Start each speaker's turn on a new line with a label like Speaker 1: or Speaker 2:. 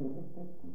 Speaker 1: being respected.